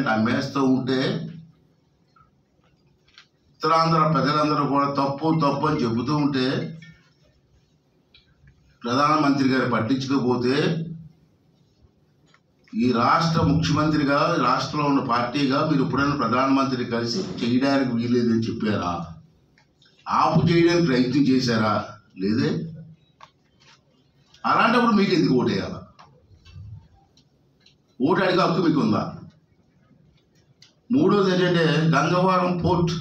Percent అమ్మేస్తూ ఉంటే ఉత్తరాంధ్ర ప్రజలందరూ కూడా తప్పు తప్పు అని చెబుతూ ఉంటే ప్రధానమంత్రి గారు పట్టించుకోపోతే ఈ రాష్ట్ర ముఖ్యమంత్రిగా ఈ రాష్ట్రంలో ఉన్న పార్టీగా మీరు ఎప్పుడైనా ప్రధానమంత్రి కలిసి చేయడానికి వీలేదని చెప్పారా? ఆపు చేయడానికి ప్రయత్నం చేశారా? లేదే? అలాంటప్పుడు మీకు ఎందుకు ఓటేయాలా? ఓటు అడిగే హక్కు మీకు ఉందా మూడోది ఏంటంటే గంగవరం పోర్ట్.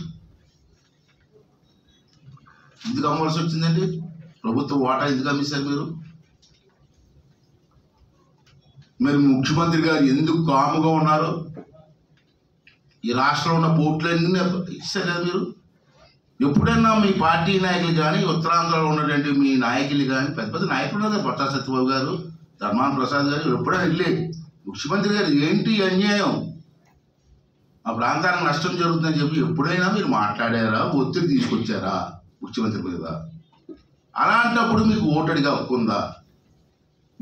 ఎందుకు అమ్మవలసి వచ్చిందండి? ప్రభుత్వ వాటా ఎందుకు అమ్మేశారు మీరు? మరి ముఖ్యమంత్రి గారు ఎందుకు కాముగా ఉన్నారు? ఈ రాష్ట్రంలో ఉన్న పోర్టులన్నీ ఇస్తారు కదా మీరు. ఎప్పుడైనా మీ పార్టీ నాయకులు కానీ ఉత్తరాంధ్రలో ఉన్నటువంటి మీ నాయకులు కానీ పెద్ద పెద్ద నాయకులు ఉన్నారు. పట్టా సత్యబాబు గారు ధర్మాన ప్రసాద్ గారు ఎప్పుడైనా వెళ్ళి ముఖ్యమంత్రి గారు ఏంటి అన్యాయం? ఆ ప్రాంతానికి నష్టం జరుగుతుందని చెప్పి ఎప్పుడైనా మీరు మాట్లాడారా? ఒత్తిడి తీసుకొచ్చారా? ముఖ్యమంత్రి మీద? అలాంటప్పుడు మీకు ఓటు అడిగే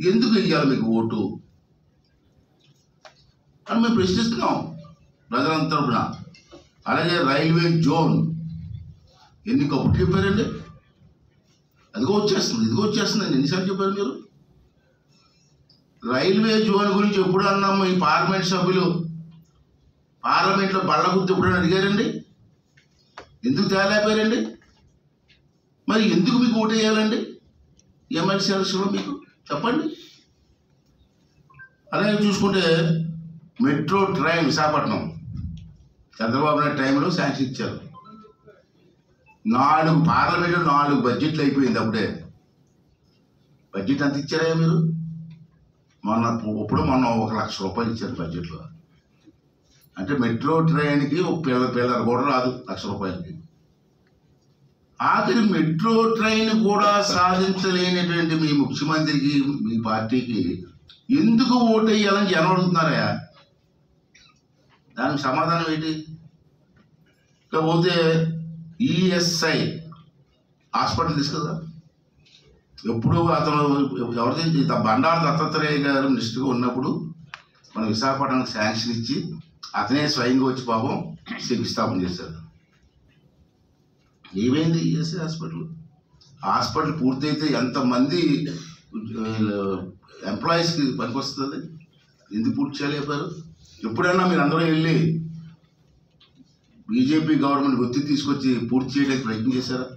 ఎందుకు వెయ్యాలి మీకు ఓటు? అని మేము ప్రశ్నిస్తున్నాం ప్రజలంతరపున అలాగే రైల్వే జోన్. ఎన్ని కబుర్లు చెప్పారండి? అదిగో వచ్చేస్తుంది ఇదిగో వచ్చేస్తుంది ఎన్నిసార్లు చెప్పారు మీరు? రైల్వే జోన్ గురించి ఎప్పుడు అన్నాము? ఈ పార్లమెంట్ సభ్యులు పార్లమెంట్లో బళ్ళ గుర్తు ఎప్పుడైనా అడిగారండి? ఎందుకు తేలేపారండి మరి ఎందుకు మీకు ఓటు వేయాలండి? ఎమ్మెల్సీ ఎలక్షన్లో మీకు? చెప్పండి. అలాగే చూసుకుంటే మెట్రో ట్రైన్ విశాఖపట్నం చంద్రబాబు నాయుడు టైంలో శాంక్షన్ ఇచ్చారు. నాలుగు పార్లమెంట్లో నాలుగు బడ్జెట్లు అయిపోయింది అప్పుడే. బడ్జెట్ అంత ఇచ్చారా మీరు? మొన్న ఇప్పుడు మొన్న ఒక లక్ష రూపాయలు ఇచ్చారు బడ్జెట్లో. అంటే మెట్రో ట్రైన్కి ఒక పిల్ల పిల్లర కూడా రాదు లక్ష రూపాయలకి. ఆఖరి మెట్రో ట్రైన్ కూడా సాధించలేనటువంటి మీ ముఖ్యమంత్రికి మీ పార్టీకి ఎందుకు ఓటు వేయాలని జనం అడుగుతున్నారా దానికి సమాధానం ఏంటి? ఇకపోతే ఈఎస్ఐ హాస్పిటల్ తీసుకుందా ఎప్పుడు అతను ఎవరిది? బండారు దత్తాత్రేయ గారు మినిస్టర్గా ఉన్నప్పుడు మన విశాఖపట్నానికి శాంక్షన్ ఇచ్చి అతనే స్వయంగా వచ్చి పాపం శంకుస్థాపన చేశారు ఏమైంది ఈఎస్ఐ హాస్పిటల్? హాస్పిటల్ పూర్తయితే ఎంతమంది ఎంప్లాయీస్కి పనికొస్తుంది? ఎందుకు పూర్తి చేయలేపారు ఎప్పుడైనా మీరు అందరూ వెళ్ళి బీజేపీ గవర్నమెంట్ ఒత్తిడి తీసుకొచ్చి పూర్తి చేయడానికి ప్రయత్నం చేశారా?